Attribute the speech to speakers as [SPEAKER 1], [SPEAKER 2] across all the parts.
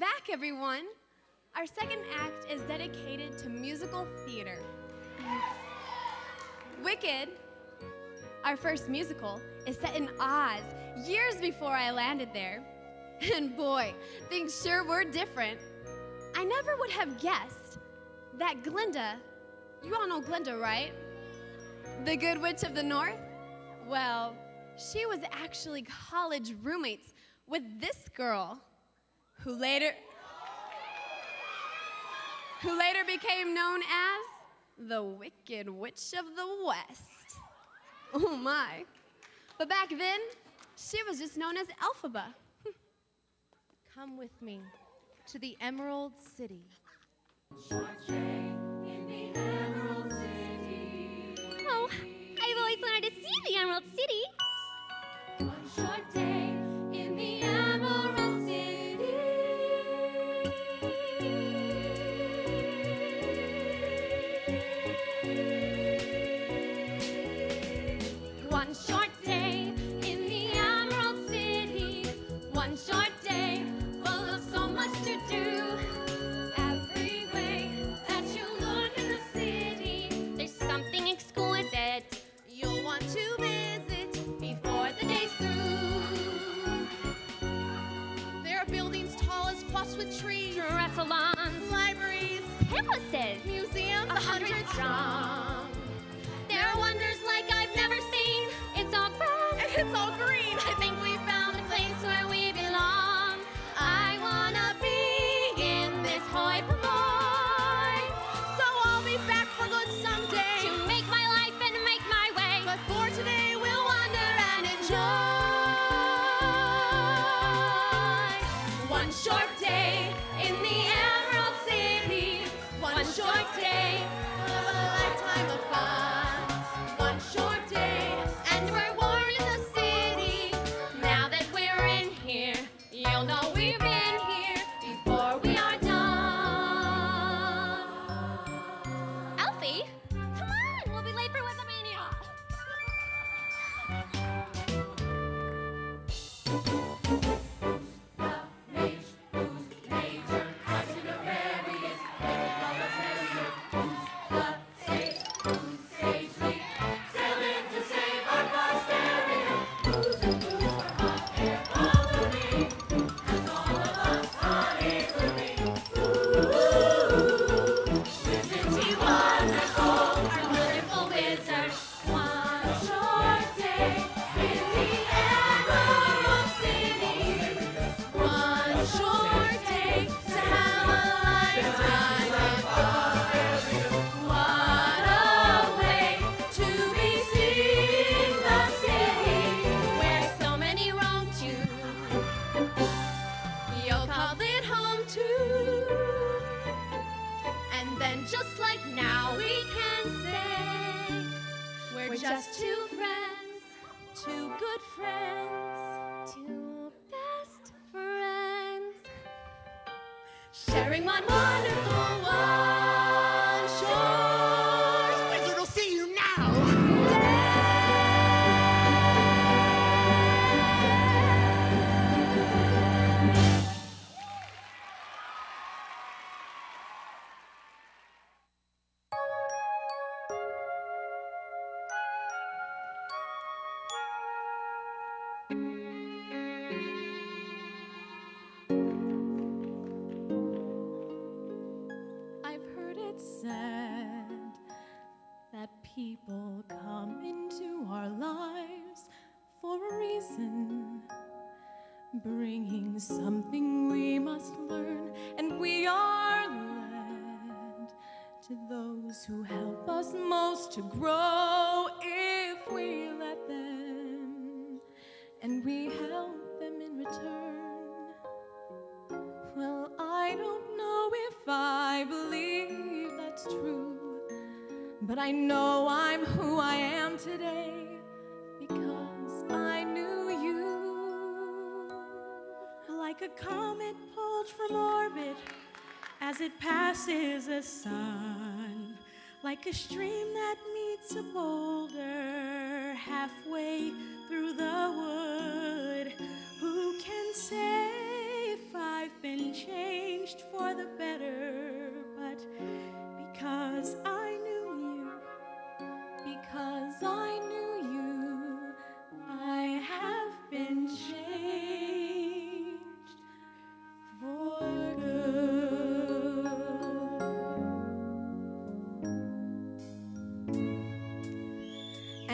[SPEAKER 1] Back, everyone. Our second act is dedicated to musical theater. Wicked, our first musical, is set in Oz years before I landed there. And boy, things sure were different. I never would have guessed that Glinda, you all know Glinda, right? The Good Witch of the North? Well, she was actually college roommates with this girl who later who later became known as the Wicked Witch of the West. Oh my. But back then, she was just known as Elphaba.
[SPEAKER 2] Come with me to the Emerald City.
[SPEAKER 3] Short day in the Emerald City.
[SPEAKER 4] Oh, I've always wanted to see the Emerald City.
[SPEAKER 3] To
[SPEAKER 5] those who help us most to grow if we let them, and we help them in return. Well, I don't know if I believe that's true, but I know I'm who I am today because I knew you. Like a comet pulled from orbit as it passes a sun, like a stream that meets a boulder halfway through the wood. Who can say if I've been changed
[SPEAKER 6] for the better? But because I knew you, because I knew.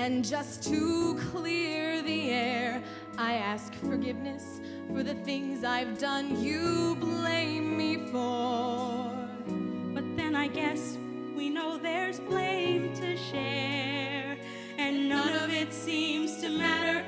[SPEAKER 5] And just to clear the air, I ask forgiveness for the things I've done you blame me for.
[SPEAKER 6] But then I guess we know there's blame to share, and none of it seems to matter.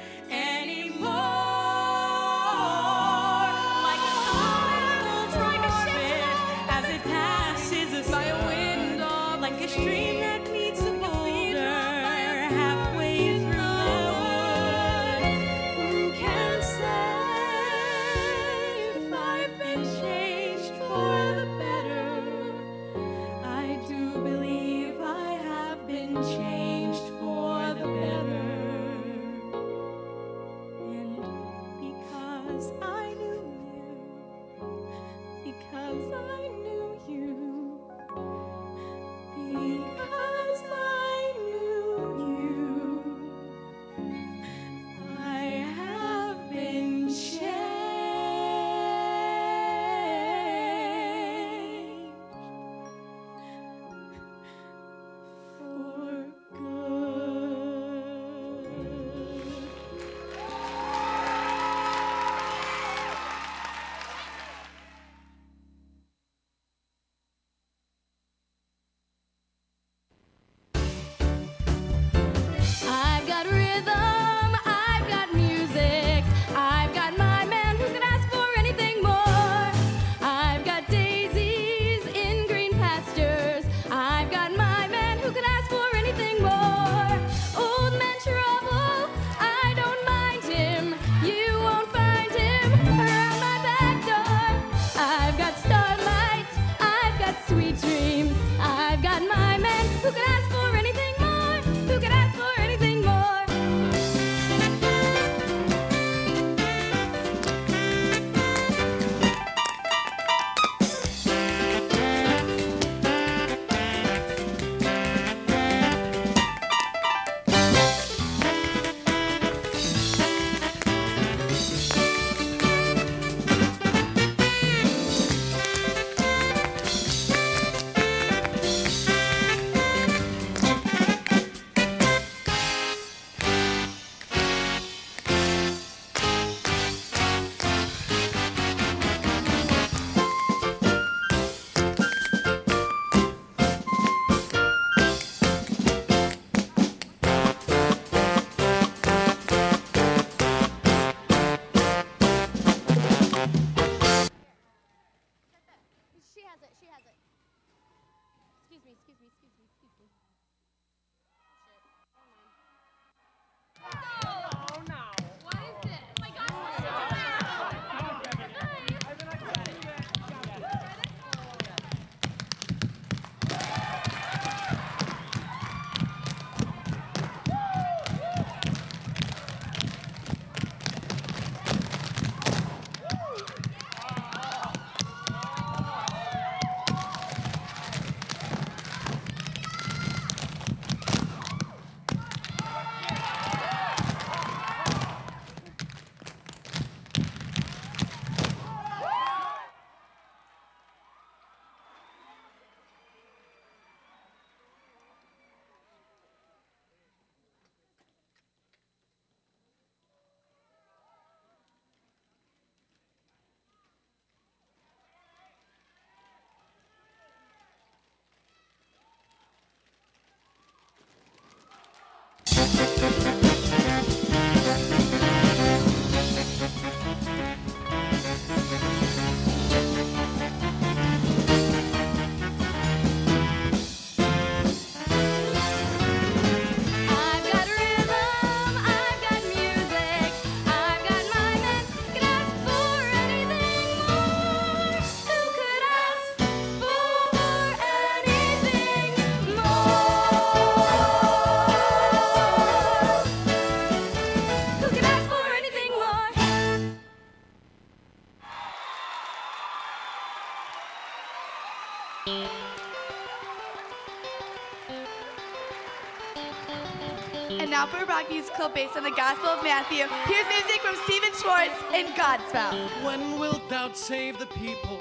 [SPEAKER 4] rock musical based on the Gospel of Matthew. Here's music from Stephen Schwartz in Godspell.
[SPEAKER 7] When wilt thou save the people,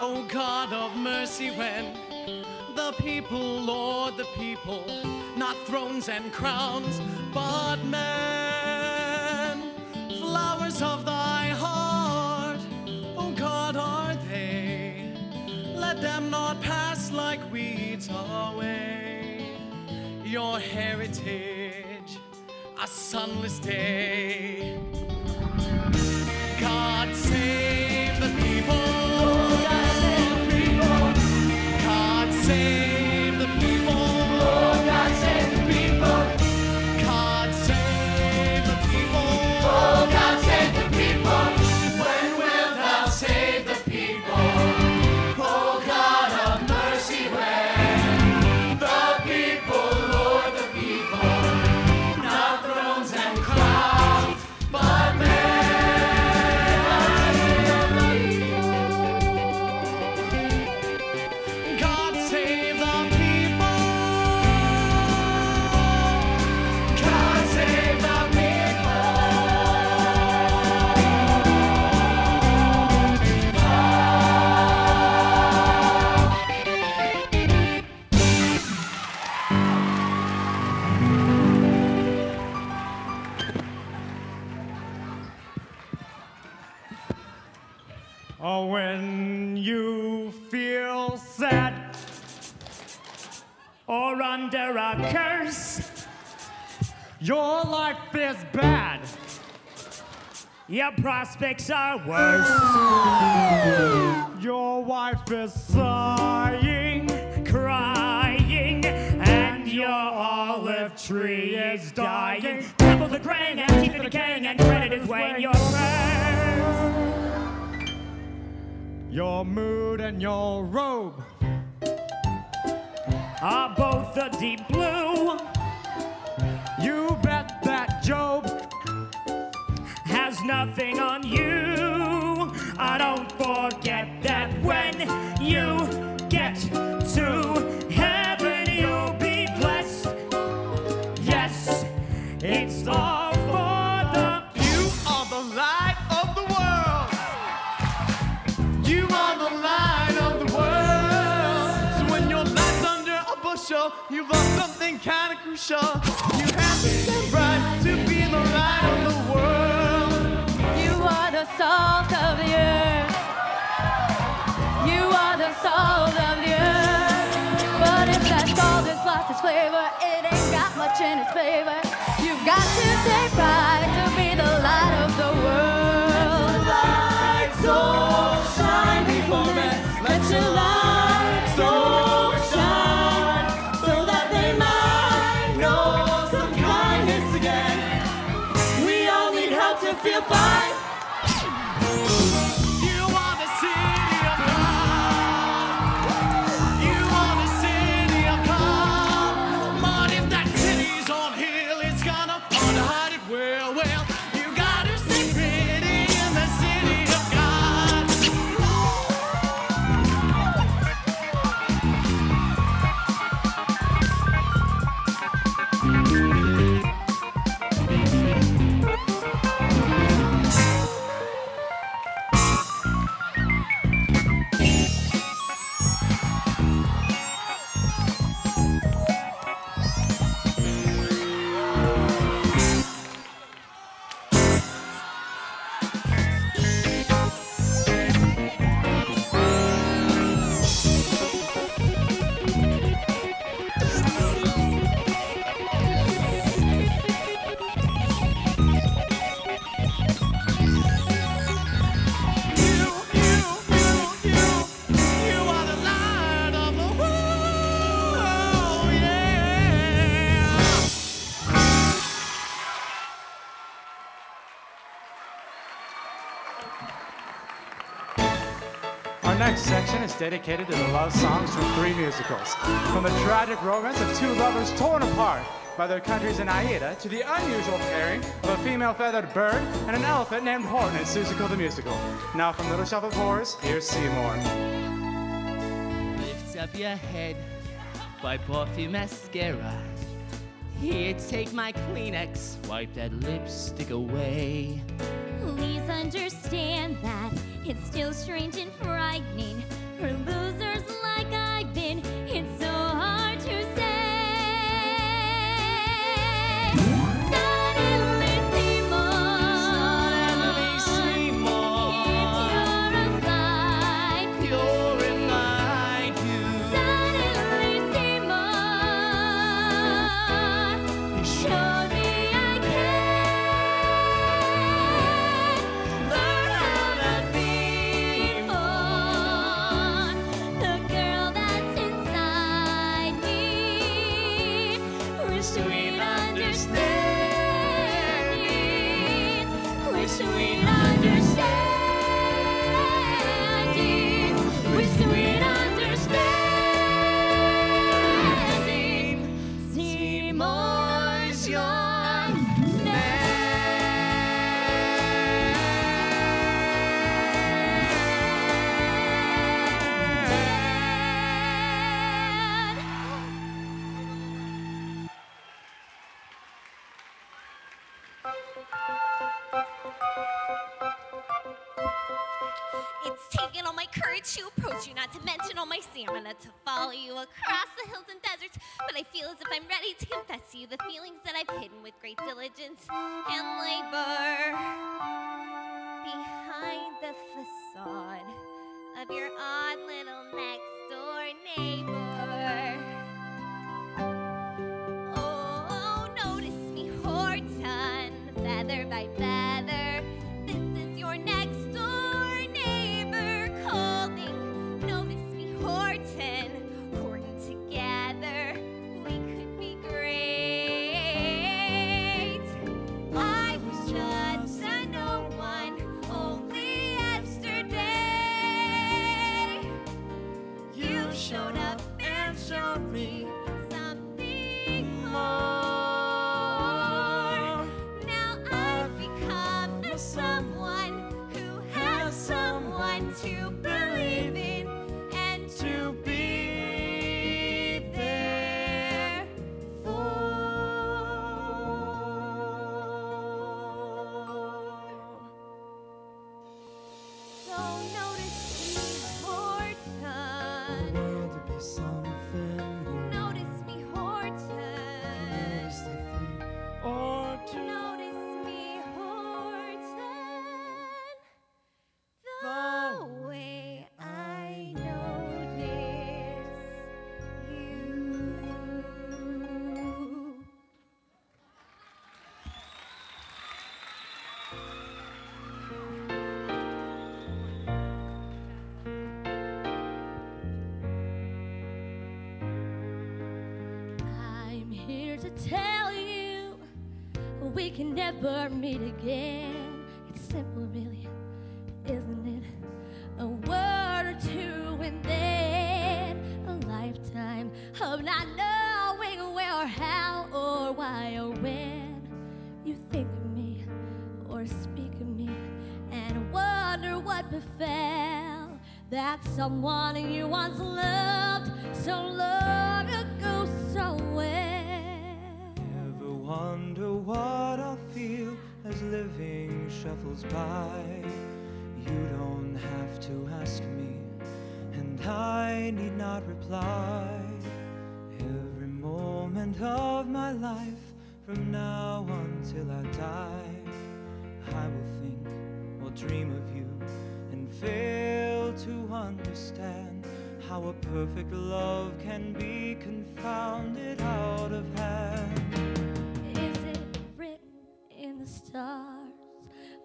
[SPEAKER 7] O God of mercy, when the people, Lord, the people, not thrones and crowns, but men, flowers of thy heart, O God, are they? Let them not pass like weeds away your heritage a sunless day. God save When
[SPEAKER 8] you feel sad or under a curse, your life is bad. Your prospects are worse. Your wife is sighing, crying, and your olive tree is dying. Apples are graying and teeth are decaying, and credit is weighing your purse. Your mood and your robe are both a deep blue. You bet that Job has nothing on you. I don't forget that when you get to
[SPEAKER 7] lost something kind of crucial. You have stay right to be the light of the world.
[SPEAKER 5] You are the salt of the earth. You are the salt of the earth. But if that salt has lost its flavor, it ain't got much in its favor.
[SPEAKER 9] Is dedicated to the love songs from three musicals. From the tragic romance of two lovers torn apart by their countries in Aida to the unusual pairing of a female feathered bird and an elephant named Horton in Seussical the Musical. Now from Little Shop of Horrors, here's Seymour.
[SPEAKER 10] Lift up your head, wipe off your mascara. Here, take my Kleenex, wipe that lipstick away.
[SPEAKER 11] Please understand that it's still strange and frightening for losers like I've been.
[SPEAKER 12] Ready to confess to you the feelings that I've hidden with great diligence and labor behind the facade of your odd little next door neighbor. We
[SPEAKER 13] can never meet again. It's simple, really, isn't it? A word or two, and then a lifetime of not knowing where or how or why or when you think of me or speak of me and wonder what befell that someone you once loved so long
[SPEAKER 14] by? You don't have to ask me, and I need not reply. Every moment of my life, from now until I die, I will think or dream of you and fail to understand how a perfect love can be confounded out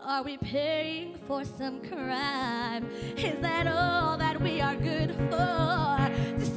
[SPEAKER 13] Are we paying for some crime? Is that all that we are good for?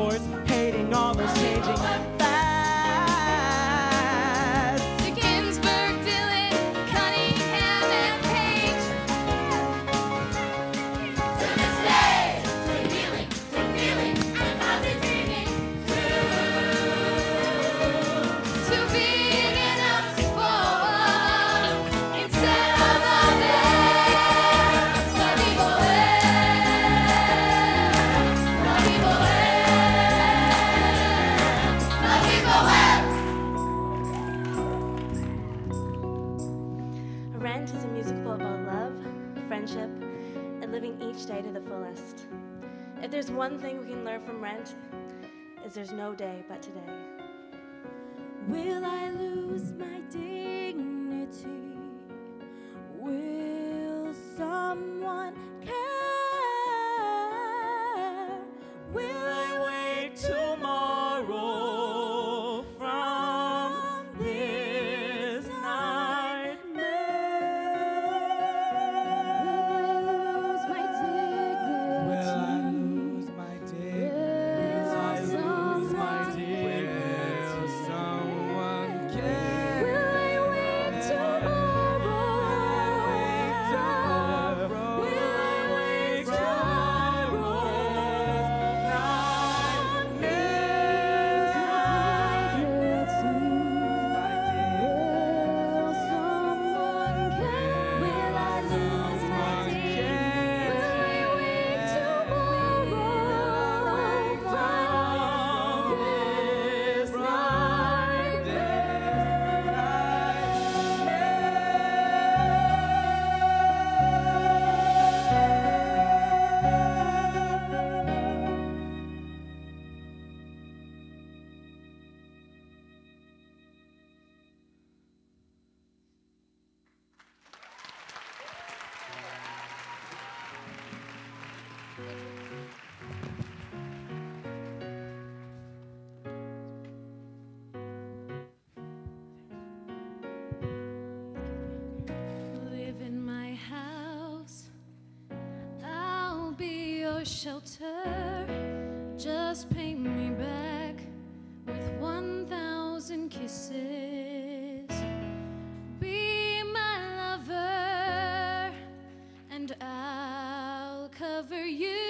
[SPEAKER 13] chords. no day
[SPEAKER 15] but
[SPEAKER 16] today.
[SPEAKER 5] Will I lose my
[SPEAKER 13] day? just paint me back with 1,000 kisses. Be my lover, and I'll cover you.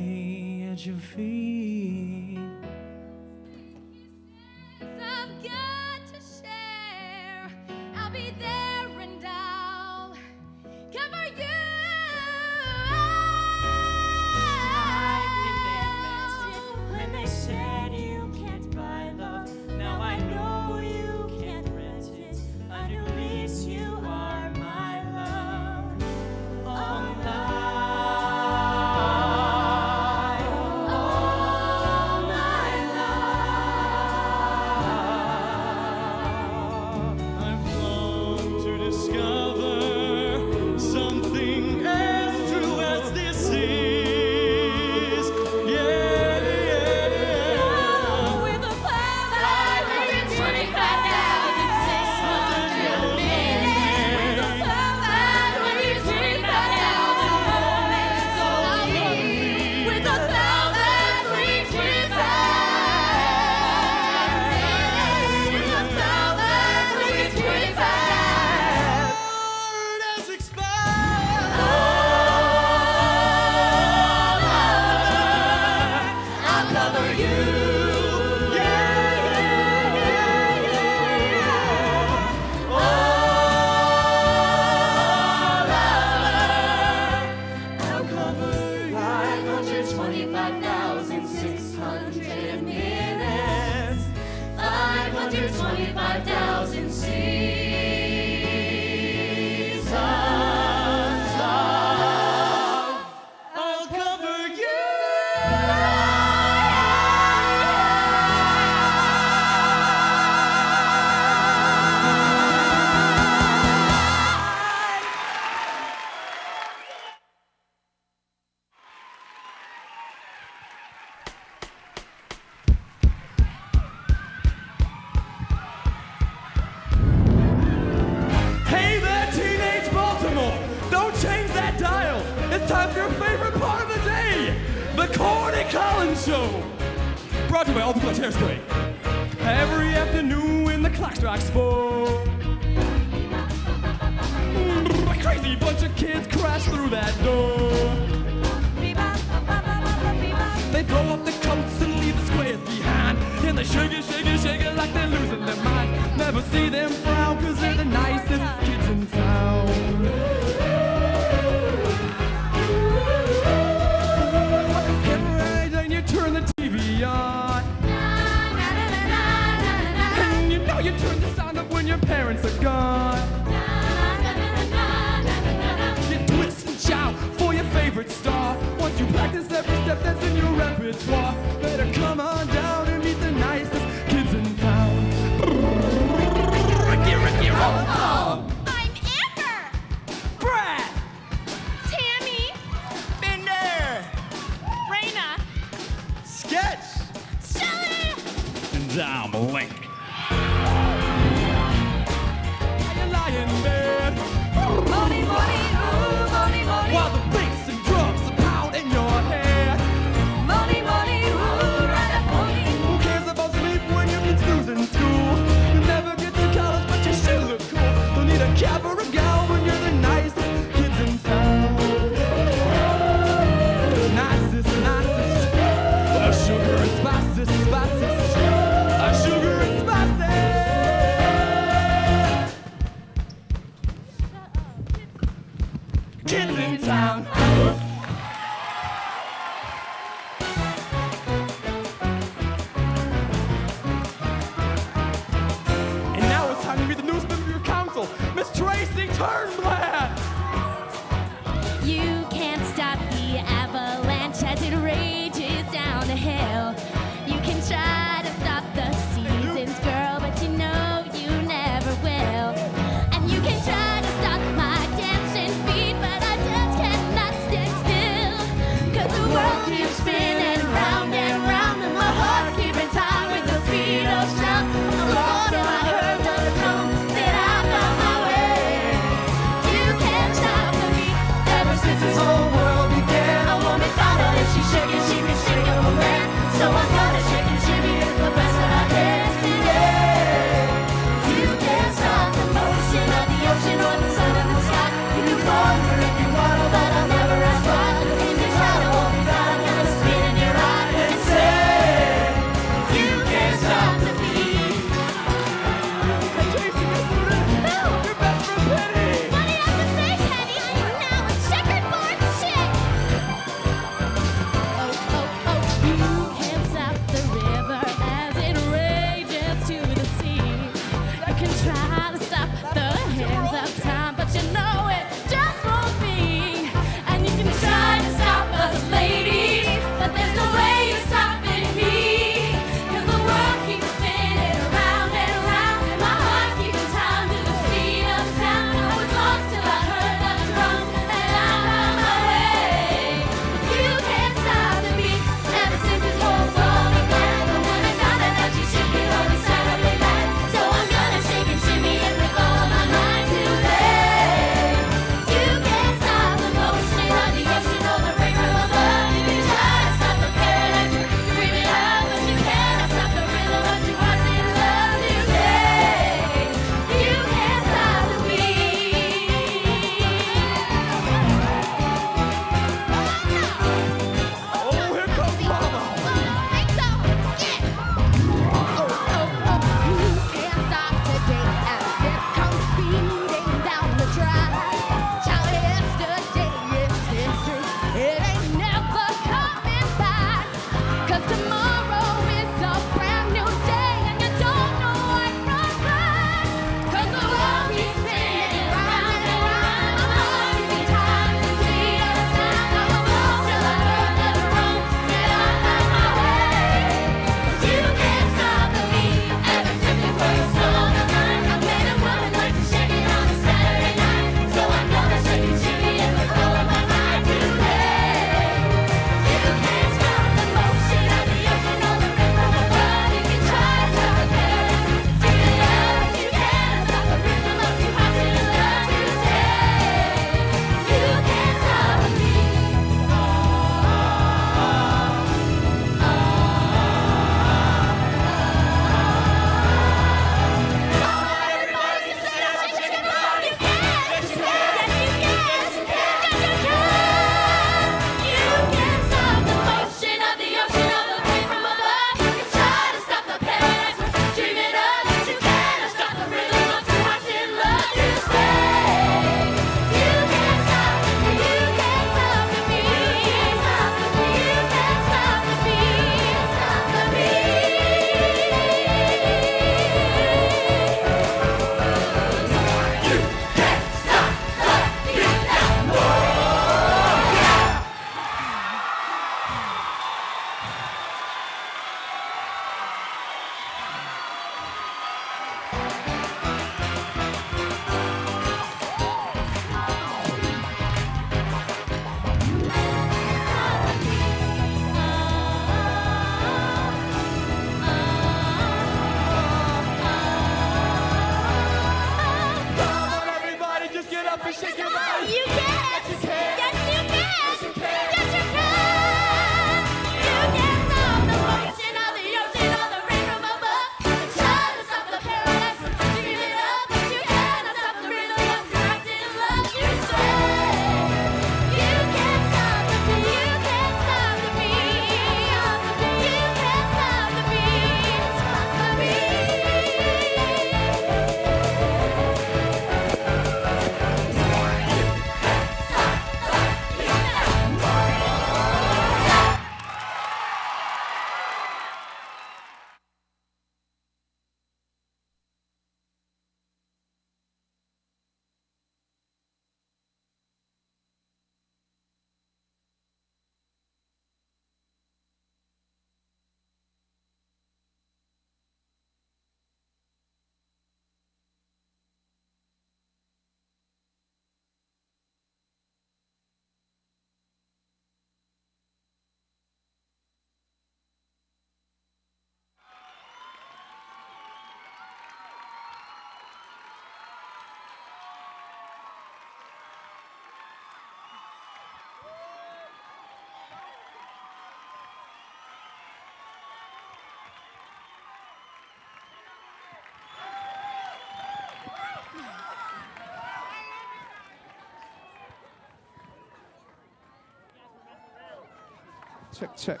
[SPEAKER 17] Check, check.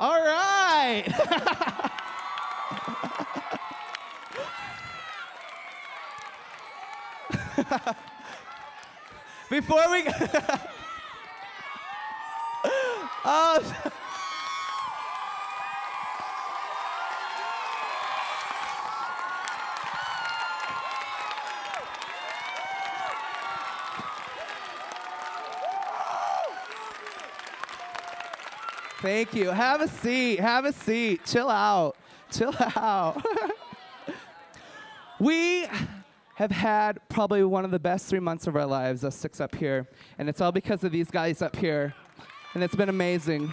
[SPEAKER 17] All right. Before we Oh, Thank you. Have a seat. Have a seat. Chill out. Chill out. we have had probably one of the best three months of our lives, us six up here. And it's all because of these guys up here. And it's been amazing.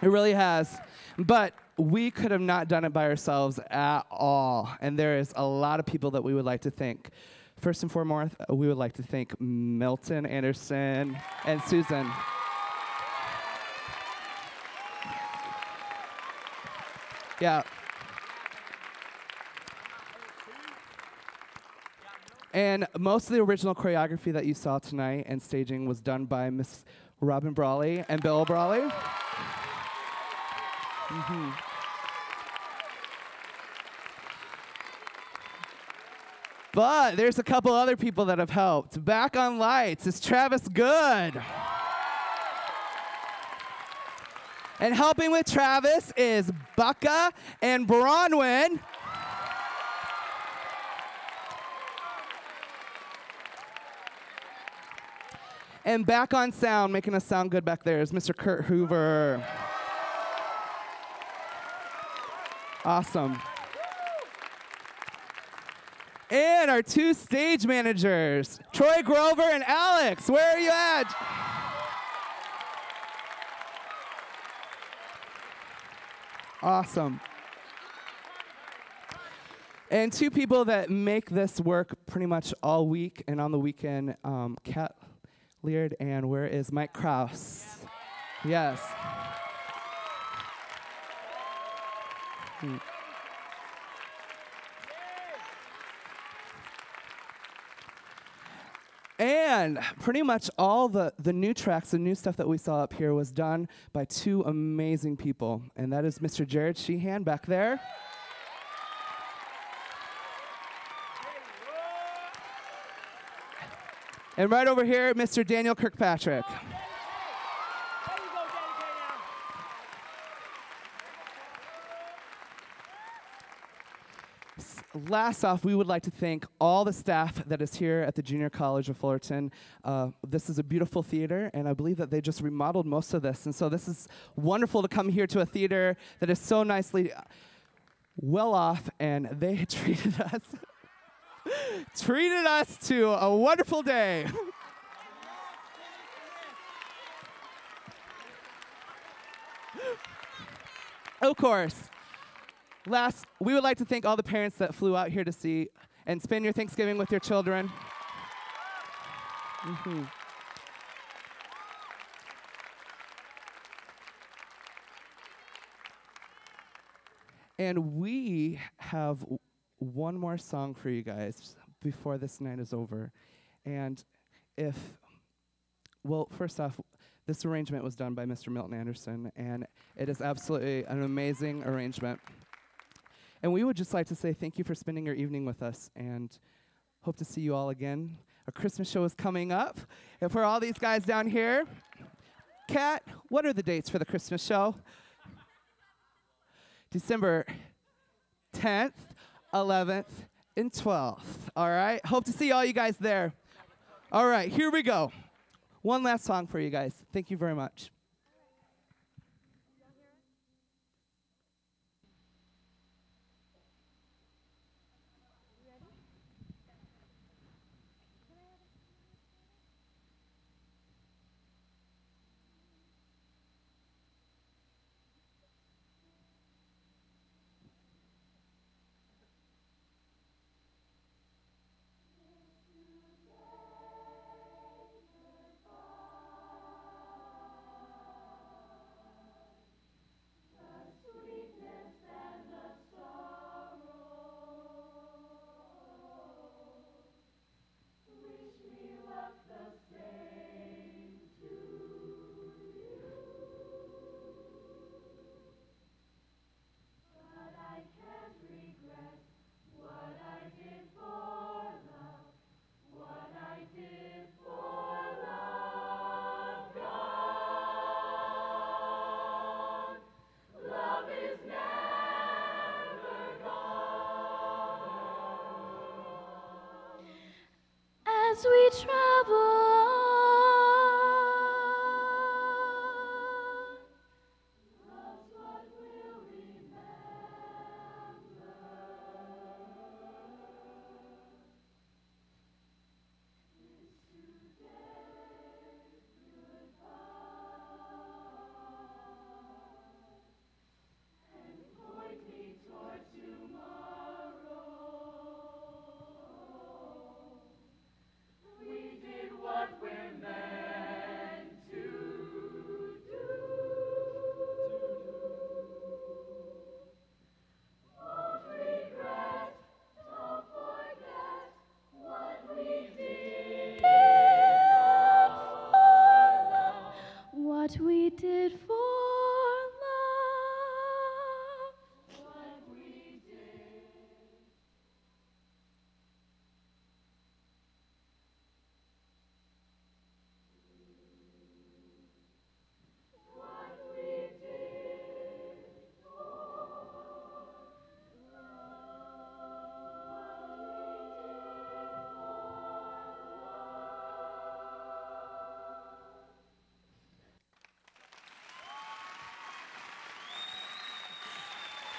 [SPEAKER 17] It really has. But we could have not done it by ourselves at all. And there is a lot of people that we would like to thank. First and foremost, we would like to thank Milton Anderson and Susan. Yeah. And most of the original choreography that you saw tonight and staging was done by Miss Robin Brawley and Bill Brawley. Mhm. But there's a couple other people that have helped. Back on lights is Travis Good. And helping with Travis is Bucka and Bronwyn. And back on sound, making us sound good back there, is Mr. Kurt Hoover. Awesome. And our two stage managers, Troy Grover and Alex. Where are you at? Awesome. And two people that make this work pretty much all week and on the weekend, um, Kat Leard and where is Mike Kraus? Yes. Hmm. And pretty much all the, the new tracks, the new stuff that we saw up here was done by two amazing people. And that is Mr. Jared Sheehan back there. And right over here, Mr. Daniel Kirkpatrick. Last off, we would like to thank all the staff that is here at the Junior College of Fullerton. Uh, this is a beautiful theater, and I believe that they just remodeled most of this. And so this is wonderful to come here to a theater that is so nicely uh, well off, and they treated us treated us to a wonderful day. of course. Last, we would like to thank all the parents that flew out here to see and spend your Thanksgiving with your children. Mhm. And we have one more song for you guys before this night is over. And if, well, first off, this arrangement was done by Mr. Milton Anderson, and it is absolutely an amazing arrangement. And we would just like to say thank you for spending your evening with us and hope to see you all again. Our Christmas show is coming up. And for all these guys down here, Kat, what are the dates for the Christmas show? December 10th, 11th, and 12th. All right. Hope to see all you guys there. All right, here we go. One last song for you guys. Thank you very much.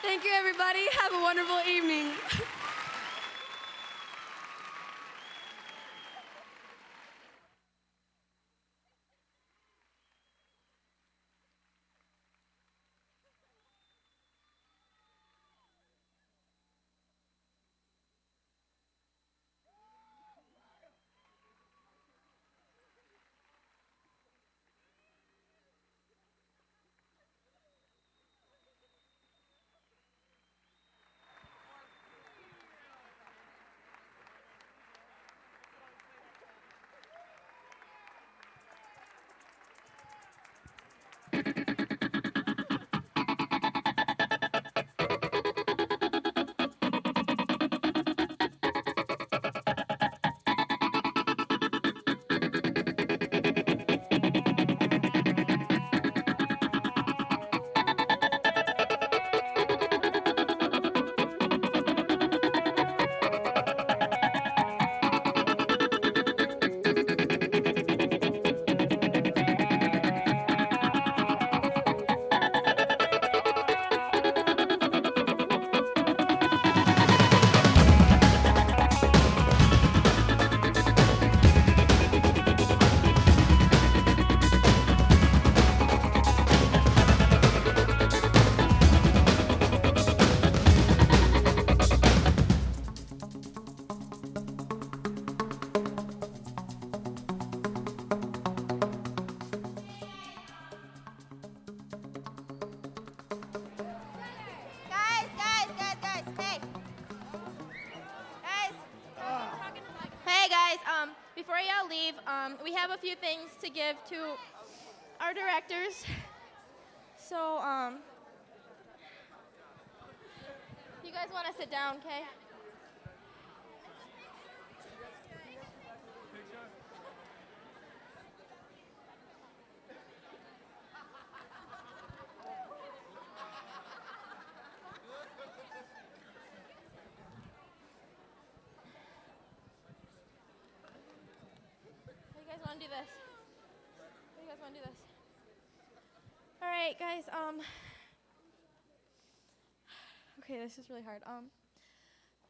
[SPEAKER 11] Thank
[SPEAKER 18] you, everybody. Have a wonderful evening.
[SPEAKER 19] sit down, okay? Do this? You guys want to do this? All right, guys. Um. Okay, this is really hard. Um.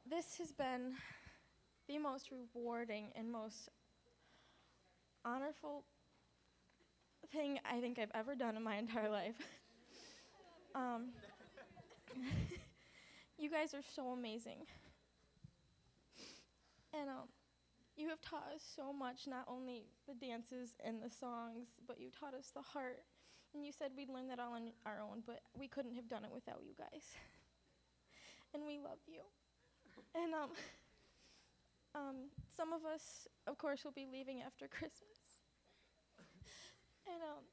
[SPEAKER 19] This has been the most rewarding and most honorful thing I think I've ever done in my entire life. um. you guys are so amazing. And um, you have taught us so much, not only the dances and the songs, but you taught us the heart. And you said we'd learn that all on our own, but we couldn't have done it without you guys. and we love you. And um, um, some of us, of course, will be leaving after Christmas. and um,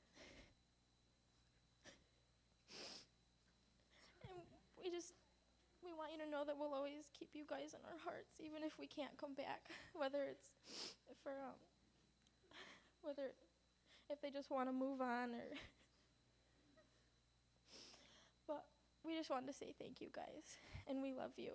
[SPEAKER 19] and we just we want you to know that we'll always keep you guys in our hearts, even if we can't come back. Whether it's for um, whether if they just want to move on or. we just wanted to say thank you guys, and we love you.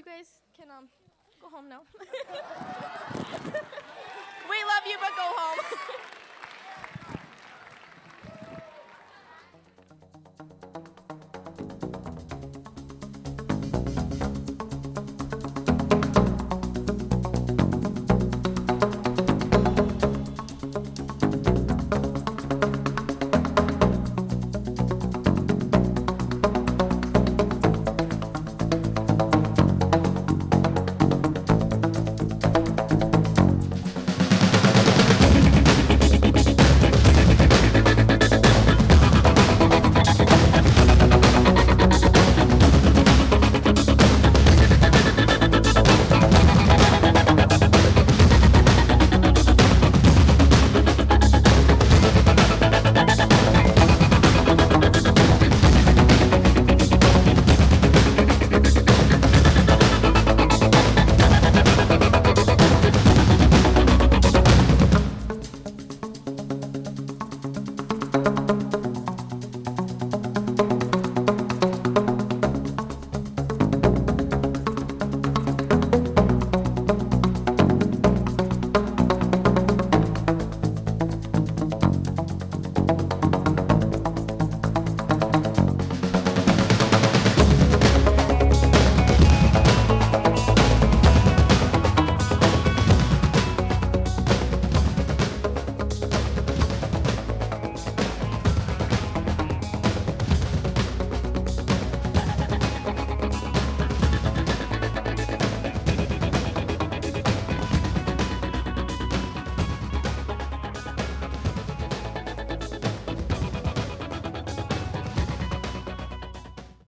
[SPEAKER 19] you guys can um, go home now. we love you, but go home.